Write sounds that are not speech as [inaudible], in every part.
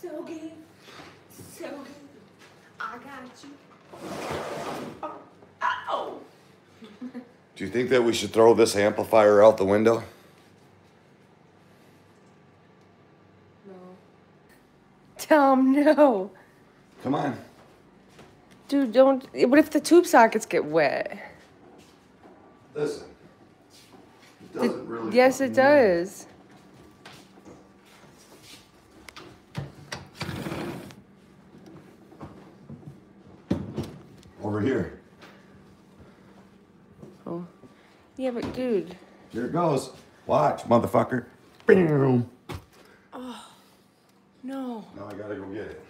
So good. So good. I got you. Uh, uh, oh. oh. [laughs] Do you think that we should throw this amplifier out the window? No. Tom, no. Come on. Dude, don't. What if the tube sockets get wet? Listen. It doesn't really. Yes, it matter. does. Over here. Oh. Yeah, but dude. Here it goes. Watch, motherfucker. Boom. Oh. No. Now I gotta go get it.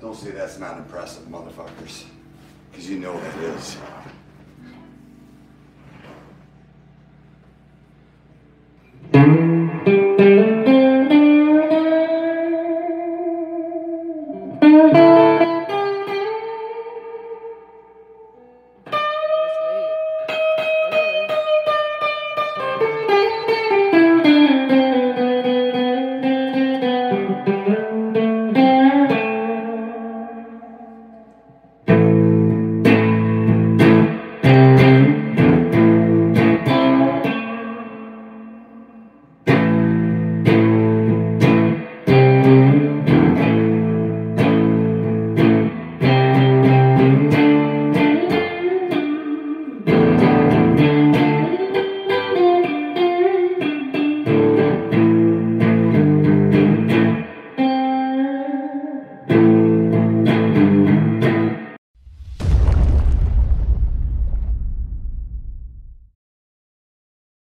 Don't say that's not impressive, motherfuckers. Because you know that is.